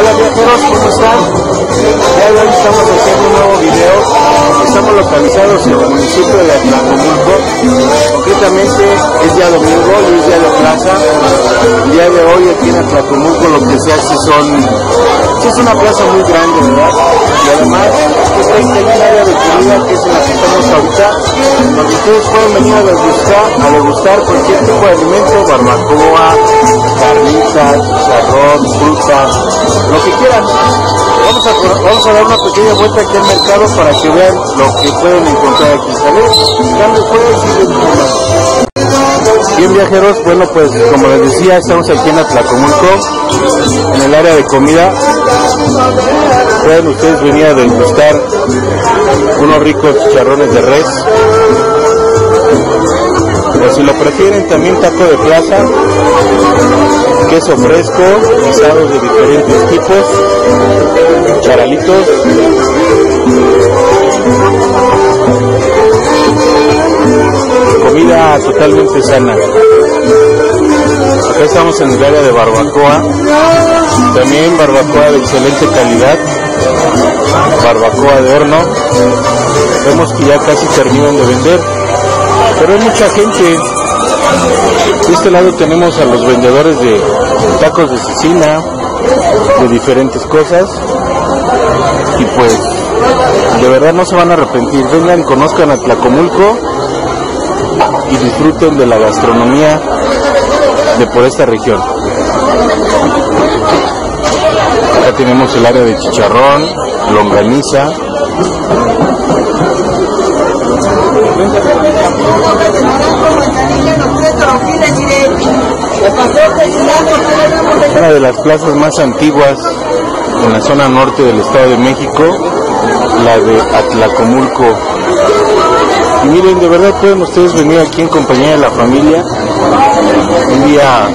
Hola viajeros, ¿cómo están? Ya hoy estamos haciendo un nuevo video. Estamos localizados en el municipio de Atlacomulco. Día domingo y es día de plaza. El día de hoy aquí en Atlacomulco lo que se hace son... Sí, es una plaza muy grande, ¿verdad? Y además está en un área de comida que es en la que estamos ahorita, donde ustedes pueden venir a degustar, a degustar cualquier tipo de alimento, barbacoa, carnitas, chicharrón, fruta, lo que quieran. Vamos a, vamos a dar una pequeña vuelta aquí al mercado para que vean lo que pueden encontrar aquí. ¿Sale? Cambio pues y Bien viajeros, bueno pues como les decía, estamos aquí en Atlacomulco, en el área de comida. Pueden ustedes venir a degustar unos ricos chicharrones de res. O si lo prefieren también taco de plaza, queso fresco, guisados de diferentes tipos, charalitos, totalmente sana. Acá estamos en el área de barbacoa, también barbacoa de excelente calidad, barbacoa de horno. Vemos que ya casi terminan de vender, pero hay mucha gente. De este lado tenemos a los vendedores de tacos de cecina, de diferentes cosas, y pues de verdad no se van a arrepentir. Vengan, conozcan a Tlacomulco y disfruten de la gastronomía de por esta región. Acá tenemos el área de chicharrón, longaniza. Una de las plazas más antiguas en la zona norte del Estado de México, la de Atlacomulco. Y miren, de verdad pueden ustedes venir aquí en compañía de la familia un día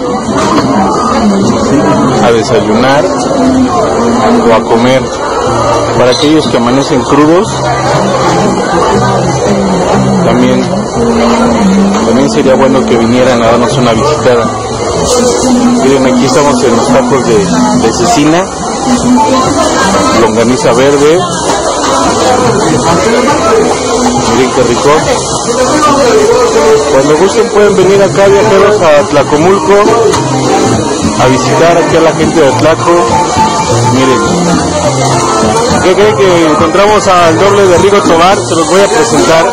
a desayunar o a comer. Para aquellos que amanecen crudos, también, también sería bueno que vinieran a darnos una visitada. Miren, aquí estamos en los tacos de, de cecina, longaniza verde, Miren qué rico. Cuando gusten pueden venir acá viajeros a Tlacomulco a visitar aquí a la gente de Tlaco. Miren. ¿Qué creen que encontramos al doble de Rigo Tobar? Se los voy a presentar.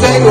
Tengo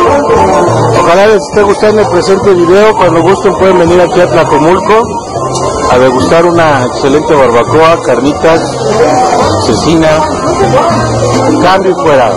Ojalá les esté gustando el presente video. Cuando gusten pueden venir aquí a Tlacomulco a degustar una excelente barbacoa, carnitas, cecina, cambio y fuera.